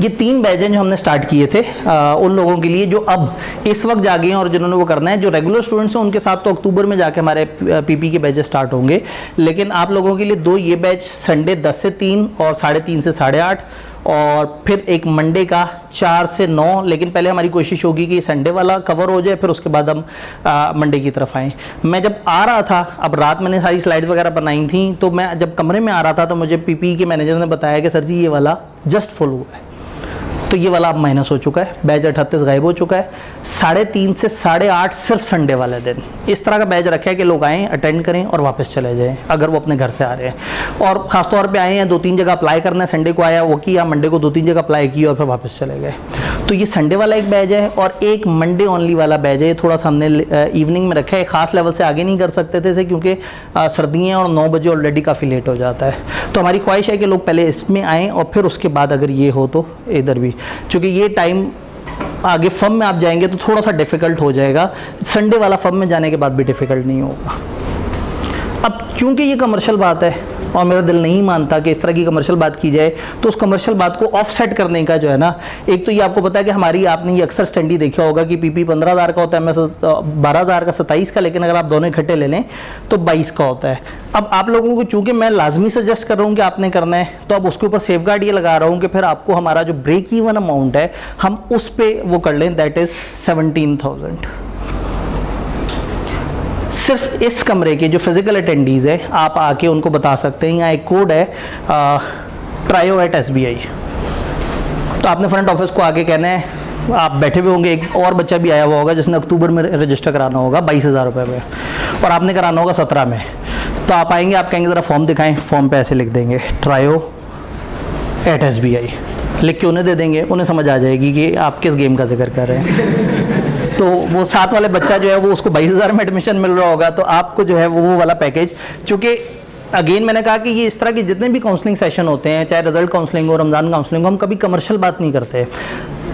ये तीन बैजें जो हमने स्टार्ट किए थे आ, उन लोगों के लिए जो अब इस वक्त जागे हैं और जिन्होंने वो करना है जो रेगुलर स्टूडेंट्स हैं उनके साथ तो अक्टूबर में जाके हमारे पीपी के बैचेस स्टार्ट होंगे। लेकिन आप लोगों के लिए दो ये बैच संडे दस से तीन और साढ़े तीन से साढ़े आठ और फिर एक मंडे का चार से नौ। लेकिन पहले हमारी कोशिश होगी कि संडे वाला कवर हो जाए फिर उसके बाद हम मंडे की तरफ़ आएँ। मैं जब आ रहा था अब रात मैंने सारी स्लाइड्स वगैरह बनाई थी तो मैं जब कमरे में आ रहा था तो मुझे पीपी के मैनेजर ने बताया कि सर जी ये वाला जस्ट फुल हुआ है। तो ये वाला अब माइनस हो चुका है बैच अठतीस गायब हो चुका है। साढ़े तीन से साढ़े आठ सिर्फ़ संडे वाले दिन। इस तरह का बैच रखा है कि लोग आएँ अटेंड करें और वापस चले जाएँ, अगर वो अपने घर से आ रहे हैं। और ख़ासतौर पर आए हैं, दो तीन जगह अप्लाई करना है संडे को आया, वो किया मंडे को दो तीन जगह अप्लाई किया और फिर वापस चले गए। तो ये संडे वाला एक बैज है और एक मंडे ओनली वाला बैज है। ये थोड़ा सा हमने इवनिंग में रखा है। खास लेवल से आगे नहीं कर सकते थे इसे क्योंकि सर्दियाँ और नौ बजे ऑलरेडी काफ़ी लेट हो जाता है। तो हमारी ख्वाहिश है कि लोग पहले इसमें आएँ और फिर उसके बाद अगर ये हो तो इधर भी। चूँकि ये टाइम आगे फर्म में आप जाएँगे तो थोड़ा सा डिफ़िकल्ट हो जाएगा। संडे वाला फर्म में जाने के बाद भी डिफ़िकल्ट नहीं होगा। अब चूँकि ये कमर्शियल बात है और मेरा दिल नहीं मानता कि इस तरह की कमर्शियल बात की जाए तो उस कमर्शियल बात को ऑफ़ सेट करने का जो है ना, एक तो ये आपको पता है कि हमारी, आपने ये अक्सर स्टैंडी देखा होगा कि पीपी पंद्रह हज़ार का होता है मैं बारह हज़ार का, सत्ताईस का, लेकिन अगर आप दोनों इकट्ठे ले लें तो बाईस का होता है। अब आप लोगों को चूँकि मैं लाजमी सजेस्ट कर रहा हूँ कि आपने करना है तो अब उसके ऊपर सेफ़ गार्ड ये लगा रहा हूँ कि फिर आपको हमारा जो ब्रेक इवन अमाउंट है, हम उस पर वो कर लें दैट इज़ सेवनटीन थाउज़ेंड सिर्फ़ इस कमरे के जो फ़िज़िकल अटेंडीज़ है, आप आके उनको बता सकते हैं। यहाँ एक कोड है ट्रायो एट एसबीआई तो आपने फ्रंट ऑफ़िस को आके कहना है, आप बैठे हुए होंगे, एक और बच्चा भी आया हुआ होगा जिसने अक्टूबर में रजिस्टर कराना होगा, बाईस हज़ार रुपये में। और आपने कराना होगा सत्रह में। तो आप आएँगे, आप कहेंगे, ज़रा फॉर्म दिखाएँ। फॉर्म पे ऐसे लिख देंगे ट्रायो एट एस लिख के उन्हें दे देंगे, उन्हें समझ आ जाएगी कि आप किस गेम का ज़िक्र कर रहे हैं। तो वो साथ वाले बच्चा जो है वो उसको बाईस हज़ार में एडमिशन मिल रहा होगा तो आपको जो है वो वो वाला पैकेज चूँकि अगेन मैंने कहा कि ये इस तरह के जितने भी काउंसलिंग सेशन होते हैं, चाहे रिज़ल्ट काउंसलिंग हो, रमज़ान काउंसलिंग हो, हम कभी कमर्शियल बात नहीं करते।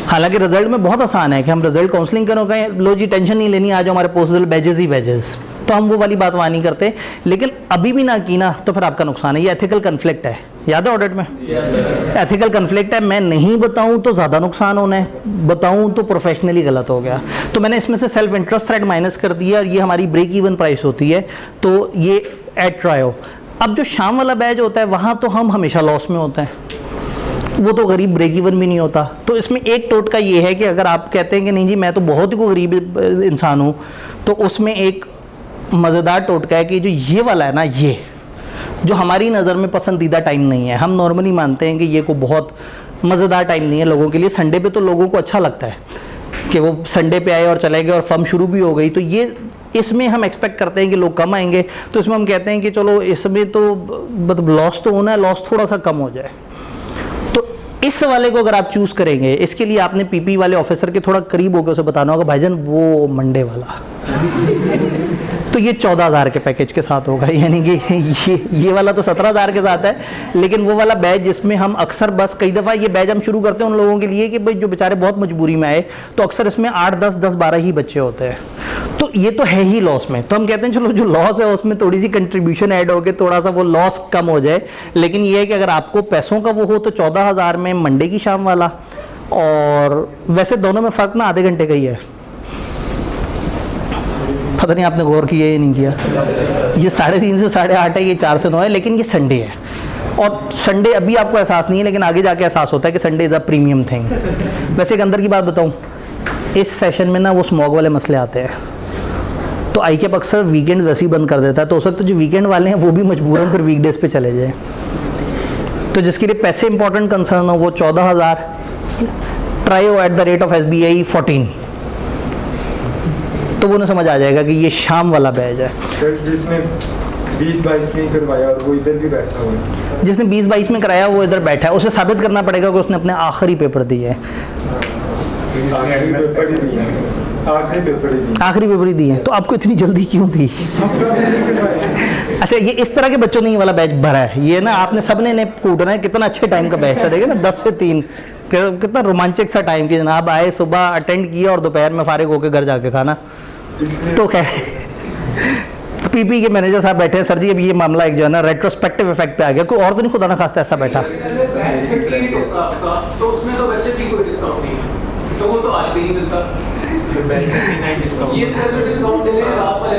हालाँकि रिज़ल्ट में बहुत आसान है कि हम रिज़ल्ट काउंसलिंग करें, कहें, लो जी टेंशन नहीं लेनी, आज हमारे पोस्टल बैजेज ही बैजेज तो हम वो वाली बात वहाँ नहीं करते, लेकिन अभी भी ना की ना तो फिर आपका नुकसान है, ये एथिकल कन्फ्लिक्ट है। याद है ऑडिट में? एथिकल कन्फ्लिक्ट है, मैं नहीं बताऊँ तो ज़्यादा नुकसान होना है। बताऊँ तो प्रोफेशनली गलत हो गया। तो मैंने इसमें से सेल्फ इंटरेस्ट थ्रेड माइनस कर दिया और ये हमारी ब्रेक इवन प्राइस होती है। तो ये एट ट्रायो अब जो शाम वाला बैच होता है, वहाँ तो हम हमेशा लॉस में होते हैं। वो तो गरीब ब्रेक इवन भी नहीं होता। तो इसमें एक टोटका ये है कि अगर आप कहते हैं कि नहीं जी, मैं तो बहुत ही को गरीब इंसान हूँ तो उसमें एक मज़ेदार टोटका है कि जो ये वाला है ना, ये। जो हमारी नज़र में पसंदीदा टाइम नहीं है। हम नॉर्मली मानते हैं कि ये को बहुत मज़ेदार टाइम नहीं है लोगों के लिए। संडे पे तो लोगों को अच्छा लगता है कि वो संडे पे आए और चले गए और फर्म शुरू भी हो गई। तो ये, इसमें हम एक्सपेक्ट करते हैं कि लोग कम आएँगे। तो इसमें हम कहते हैं कि चलो, इसमें तो मतलब लॉस तो होना है लॉस थोड़ा सा कम हो जाए। तो इस वाले को अगर आप चूज़ करेंगे, इसके लिए आपने पीपी वाले ऑफिसर के थोड़ा करीब होकर उसे बताना होगा, भाईजान, वो मंडे वाला। तो ये चौदह हज़ार के पैकेज के साथ होगा, यानी कि ये ये वाला तो सत्रह हज़ार के साथ है, लेकिन वो वाला बैच जिसमें हम अक्सर बस, कई दफ़ा ये बैच हम शुरू करते हैं उन लोगों के लिए कि भाई जो बेचारे बहुत मजबूरी में आए तो अक्सर इसमें आठ, दस दस, बारह ही बच्चे होते हैं। तो ये तो है ही लॉस में। तो हम कहते हैं, चलो जो लॉस है उसमें थोड़ी सी कंट्रीब्यूशन ऐड हो थोड़ा सा वो लॉस कम हो जाए। लेकिन ये है कि अगर आपको पैसों का वो हो तो चौदह में मंडे की शाम वाला, और वैसे दोनों में फ़र्क ना आधे घंटे का ही है। पता नहीं आपने गौर किया या नहीं किया। ये साढ़े तीन से साढ़े आठ है, ये चार से नौ है, लेकिन ये संडे है। और संडे अभी आपको एहसास नहीं है, लेकिन आगे जाके एहसास होता है कि Sunday is a premium thing वैसे एक अंदर की बात बताऊँ, इस सेशन में ना वो स्मॉग वाले मसले आते हैं। तो आई कैप अक्सर वीकेंड वैसे ही बंद कर देता है तो हो सकता है जो वीकेंड वाले हैं, वो भी मजबूरन फिर वीकडेज पे चले जाए। तो जिसके लिए पैसे इंपॉर्टेंट कंसर्न हो, वो चौदह हज़ार। Try at the rate of S B I fourteen तो वो ना समझ आ जाएगा कि ये शाम वाला बैच है। जिसने 20-22 में करवाया और वो इधर भी बैठा हुआ जिसने बीस बाईस में कराया वो इधर बैठा है। उसे साबित करना पड़ेगा कि उसने अपने आखिरी पेपर दिए हैं। आखिरी पेपर ही दिए हैं। तो आपको इतनी जल्दी क्यों दी? अच्छा ये इस तरह के बच्चों ने ये वाला बैच भरा है। ये ना, आपने सबने ने कूटना है, कितना अच्छे टाइम का बैच था। देखिए ना, दस से तीन। कितना रोमांचक सा टाइम की जनाब आए सुबह अटेंड किया और दोपहर में फारिग होकर घर जाके खाना। तो खैर पीपी के मैनेजर साहब बैठे हैं। सर जी, अब ये मामला एक जो है ना रेट्रोस्पेक्टिव इफ़ेक्ट पे आ गया। कोई और तो नहीं खुदा ना खास्ता ऐसा बैठा। तो उसमें तो वैसे भी कोई डिस्काउंट नहीं है। तो वो तो आज भी नहीं मिलता। जो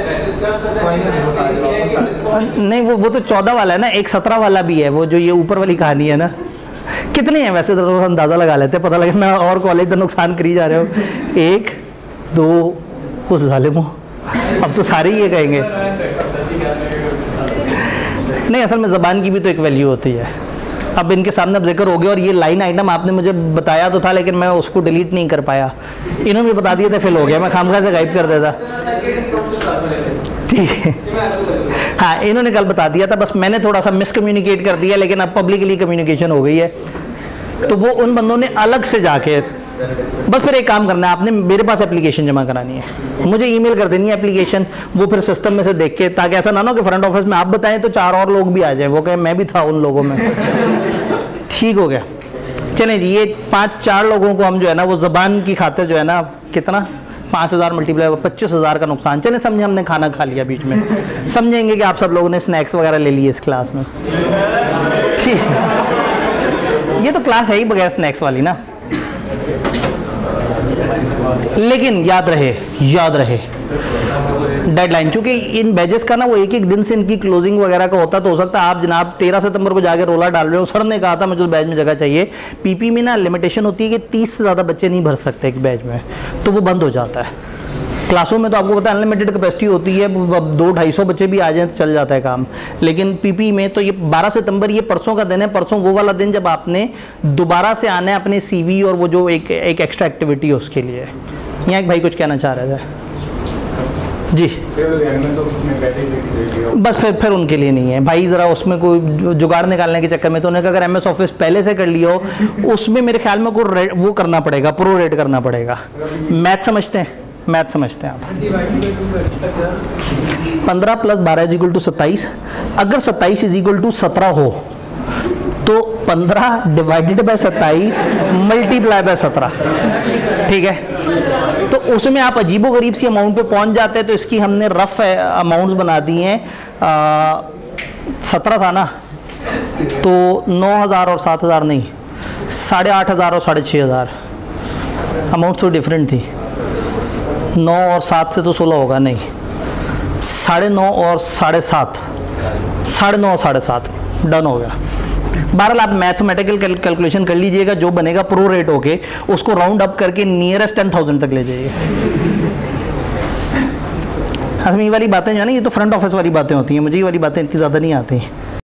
हैं अच्छी है नहीं वो वो तो चौदह वाला है ना एक सत्रह वाला भी है वो जो ये ऊपर वाली कहानी है ना। कितने हैं वैसे तो अंदाज़ा लगा लेते हैं पता लगे मैं और कॉलेज तो नुकसान करी जा रहे हो। एक दो उस जालिमो अब तो सारे ही ये कहेंगे। नहीं असल में ज़बान की भी तो एक वैल्यू होती है। अब इनके सामने अब ज़िक्र हो गया और ये लाइन आइटम आपने मुझे बताया तो था, लेकिन मैं उसको डिलीट नहीं कर पाया। इन्होंने बता दिया था फिल हो गया। मैं खामखा से गाइड कर देता। ठीक है। हाँ इन्होंने कल बता दिया था। बस मैंने थोड़ा सा मिसकम्युनिकेट कर दिया, लेकिन अब पब्लिकली कम्युनिकेशन हो गई है। तो वो उन बंदों ने अलग से जाके बस फिर एक काम करना है, आपने मेरे पास एप्लीकेशन जमा करानी है। मुझे ईमेल कर देनी है एप्लीकेशन वो फिर सिस्टम में से देख के, ताकि ऐसा ना हो कि फ्रंट ऑफ़िस में आप बताएँ तो चार और लोग भी आ जाए, वो कहे, मैं भी था उन लोगों में। ठीक हो गया। चले जी, ये पाँच, चार लोगों को हम जो है ना, वो ज़बान की खातिर जो है ना, कितना? पाँच हज़ार मल्टीप्लाई पच्चीस हज़ार का नुकसान। चले, समझे हमने खाना खा लिया बीच में। समझेंगे कि आप सब लोगों ने स्नैक्स वगैरह ले लिए इस क्लास में। ठीक। ये तो क्लास है ही बगैर स्नैक्स वाली ना। लेकिन याद रहे याद रहे। डेडलाइन चूँकि इन बैजेस का ना वो एक एक दिन से इनकी क्लोजिंग वगैरह का होता तो हो सकता। है आप जनाब तेरह सितंबर को जाकर रोला डाल रहे हो। सर ने कहा था, मुझे बैच में जगह चाहिए। पीपी में ना लिमिटेशन होती है कि तीस से ज़्यादा बच्चे नहीं भर सकते एक बैच में तो वो बंद हो जाता है। क्लासों में तो आपको पता है अनलिमिटेड कैपेसिटी होती है दो ढाई सौ बच्चे भी आ जाएँ तो चल जाता है काम। लेकिन पीपी में तो ये 12 सितंबर, ये परसों का दिन है, परसों वो वाला दिन जब आपने दोबारा से आना है अपने सीवी और वो जो एक एक एक्स्ट्रा एक्टिविटी है उसके लिए। यहाँ एक भाई कुछ कहना चाह रहे थे। जी। बस फिर फिर उनके लिए नहीं है। भाई ज़रा उसमें कोई जुगाड़ निकालने के चक्कर में तो उन्होंने कहा, अगर एम एस ऑफ़िस पहले से कर लिया हो, उसमें मेरे ख्याल में कोई वो करना पड़ेगा प्रो रेट करना पड़ेगा। मैथ समझते हैं। मैथ समझते हैं आप। पंद्रह प्लस बारह इज़ इक्वल टू सत्ताईस। अगर सत्ताईस इज़ इक्वल टू सत्रह हो तो पंद्रह डिवाइडेड बाय सत्ताईस मल्टीप्लाई बाय सत्रह। ठीक है? तो उसमें आप अजीबो गरीब सी अमाउंट पे पहुँच जाते हैं तो इसकी हमने रफ अमाउंट्स बना दी हैं। सत्रह था ना? तो नौ हज़ार और सात हज़ार नहीं, साढ़े आठ हज़ार और साढ़े छः हज़ार। अमाउंट तो डिफरेंट थी। नौ और सात से तो सोलह होगा, नहीं। साढ़े नौ और साढ़े सात। साढ़े नौ और साढ़े सात। डन हो गया। बहरहाल आप मैथमेटिकल कैलकुलेशन कर लीजिएगा, जो बनेगा प्रो रेट होके, उसको राउंड अप करके नियरेस्ट टेन थाउज़ेंड तक ले जाइए। ये वाली बातें जो है ना, ये तो फ्रंट ऑफ़िस वाली बातें होती हैं, मुझे ये वाली बातें इतनी ज़्यादा नहीं आती।